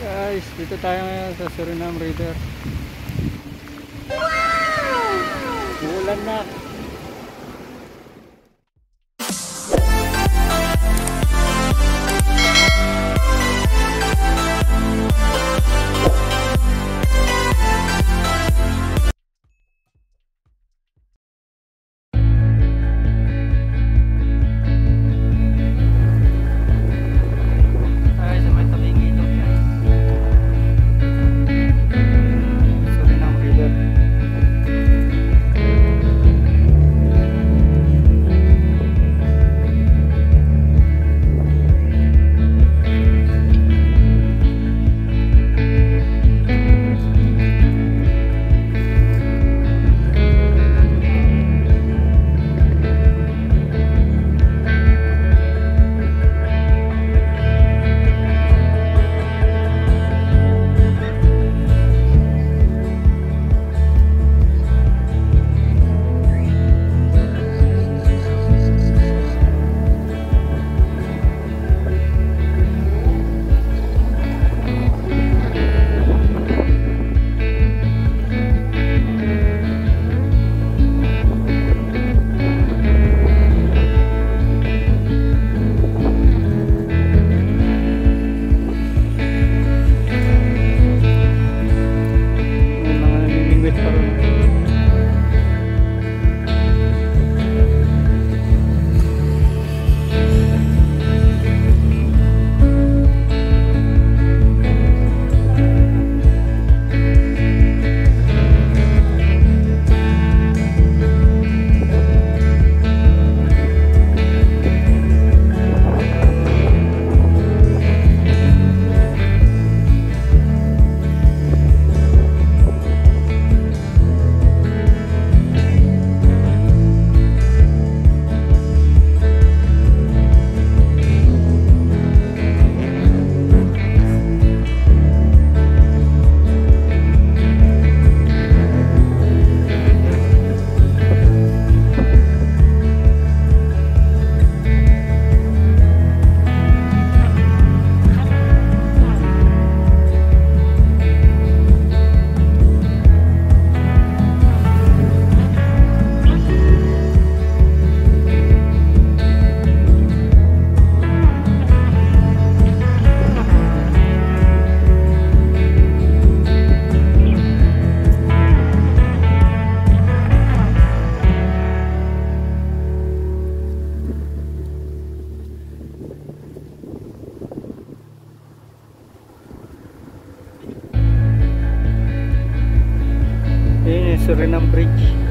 Guys, dito tayo ngayon sa Suriname River. Uulan na. Yung Suriname Bridge.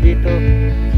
Dito.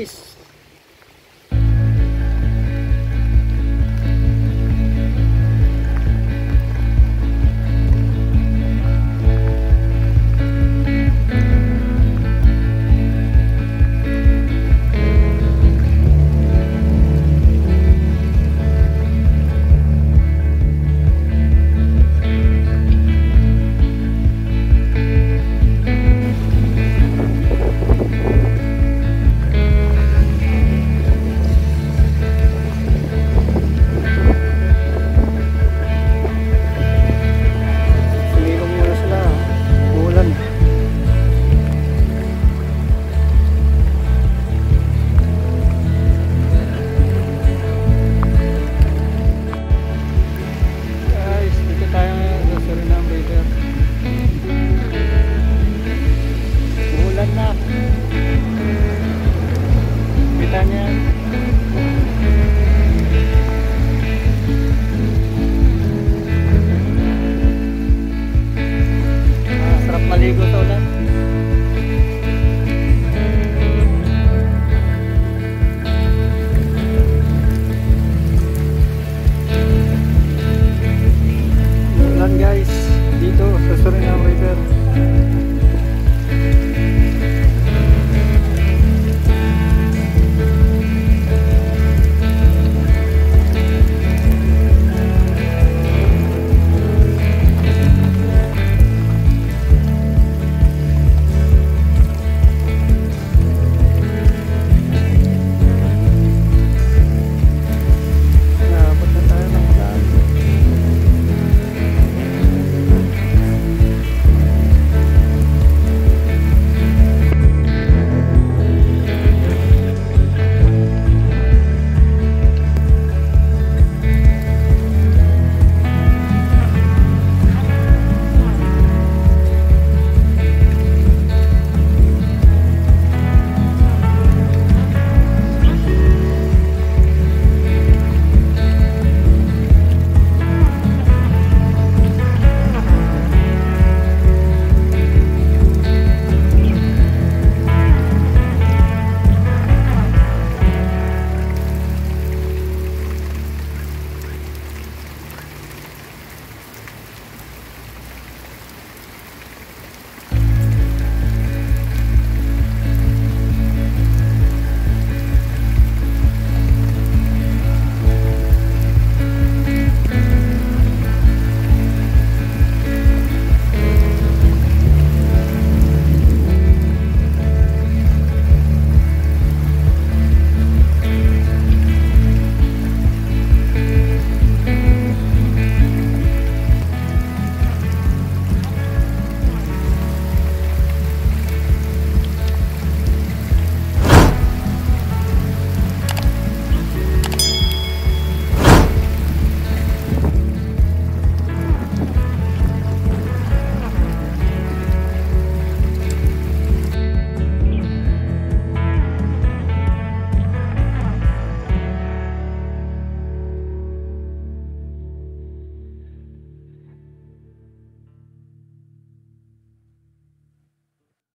Guys.